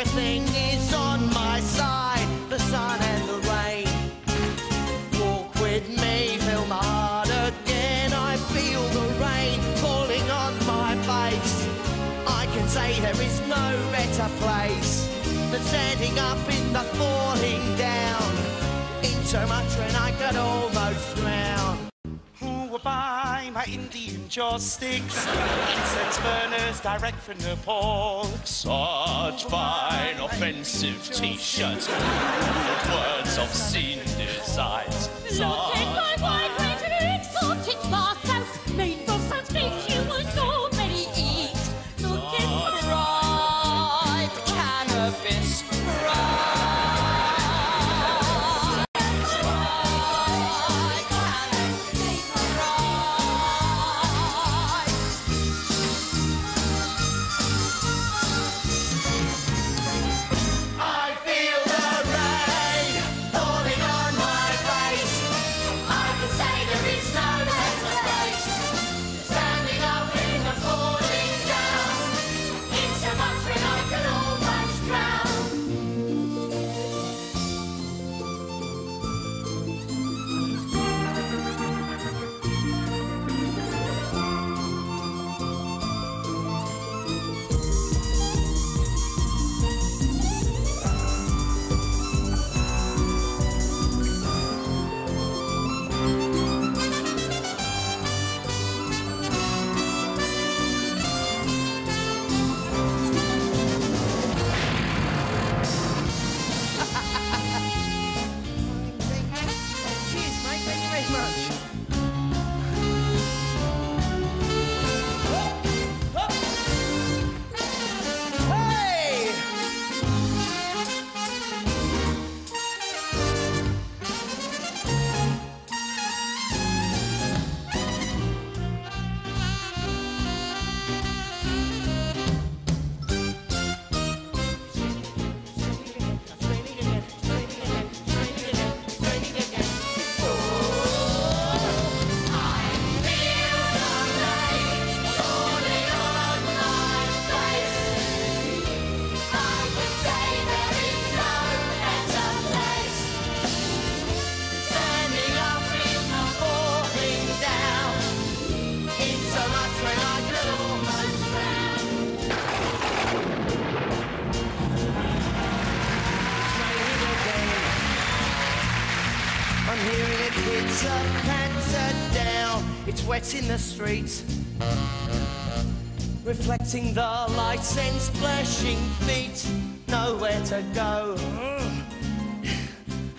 everything is on my side. The sun and the rain. Walk with me, feel my heart again. I feel the rain falling on my face. I can say there is no better place than standing up in the falling down. In so much when I could almost drown. Buy my Indian joss sticks? Incense burners direct from Nepal. Such fine offensive t-shirts with words obscene designs. Look at my vibrating exotic bathhouse made for promiscuous already eat. Look at Right, cannabis, It's wet in the street, Reflecting the lights and splashing feet. Nowhere to go.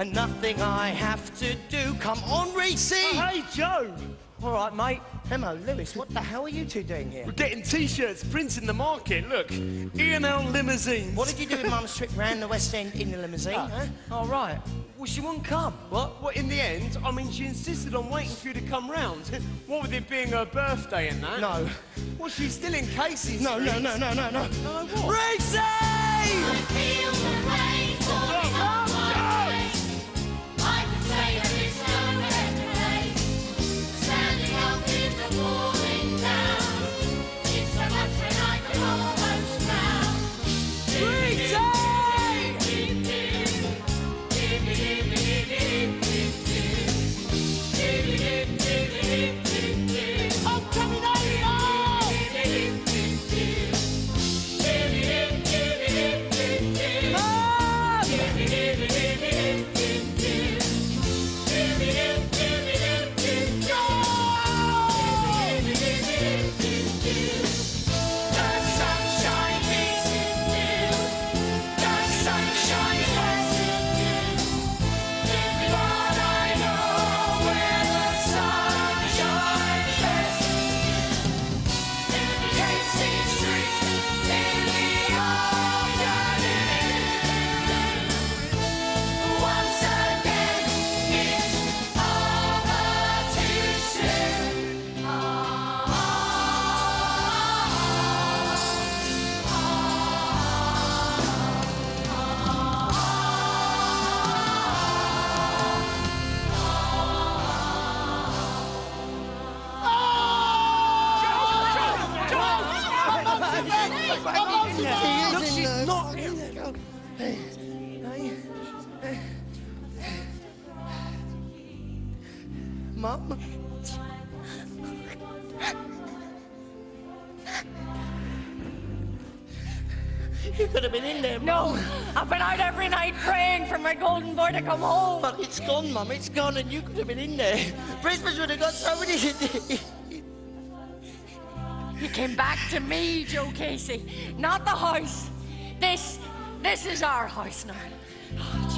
And nothing I have to do. Come on, Reese! Oh, hey, Joe! All right, mate. Hello, Lewis. What the hell are you two doing here? We're getting t-shirts, prints in the market. Look, E&L limousines. What did you do with Mum's trip round the West End in the limousine, ah, huh? All right. Well, she wouldn't come. What? Well, in the end, I mean, she insisted on waiting for you to come round. what with it being her birthday and that? No. Well, she's still in cases. No, no, no, no, no, no. No, what? Reese! Mum? You could have been in there, No, I've been out every night praying for my golden boy to come home. But it's gone, Mum. It's gone, and you could have been in there. Brisbane would have got so many. You came back to me, Joe Casey, not the house. This, this is our house now.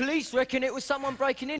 Police reckon it was someone breaking in.